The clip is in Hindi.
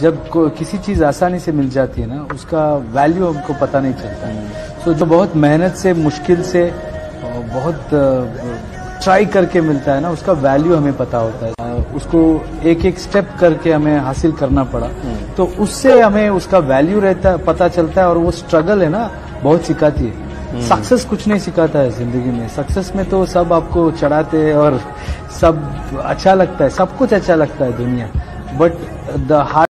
जब किसी चीज़ आसानी से मिल जाती है ना उसका वैल्यू हमको पता नहीं चलता। है जो बहुत मेहनत से मुश्किल से बहुत ट्राई करके मिलता है ना उसका वैल्यू हमें पता होता है। उसको एक एक स्टेप करके हमें हासिल करना पड़ा। हम्म। तो उससे हमें उसका वैल्यू रहता है पता चलता है और वो स्ट्रगल है ना बहुत सिखाती है। हम्म। सक्सेस कुछ नहीं सिखाता है ज़िंदगी में। सक्सेस में तो सब आपको चढ़ाते हैं और सब अच्छा लगता है सब कुछ अच्छा लगता है दुनिया। But the hard